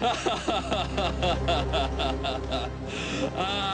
ah!